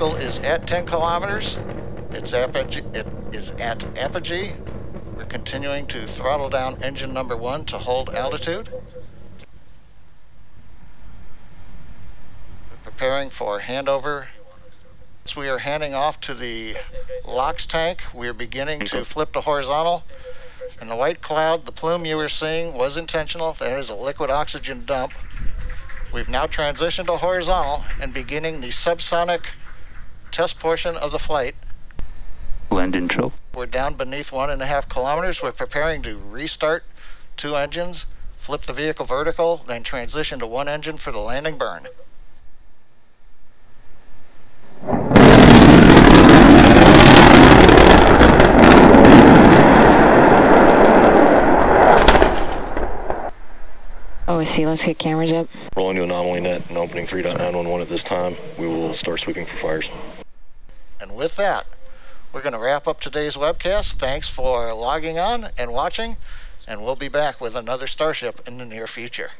Is at 10 kilometers. It's apogee, it is at apogee. We're continuing to throttle down engine number one to hold altitude. We're preparing for handover. As we are handing off to the LOX tank, we are beginning to flip to horizontal. And the white cloud, the plume you were seeing was intentional. There is a liquid oxygen dump. We've now transitioned to horizontal and beginning the subsonic test portion of the flight. Blend intro. We're down beneath one and a half kilometers. We're preparing to restart two engines, flip the vehicle vertical, then transition to one engine for the landing burn. Oh, I see. Let's get cameras up. Rolling to anomaly net and opening 3.911 at this time. We will start sweeping for fires. And with that, we're going to wrap up today's webcast. Thanks for logging on and watching, and we'll be back with another Starship in the near future.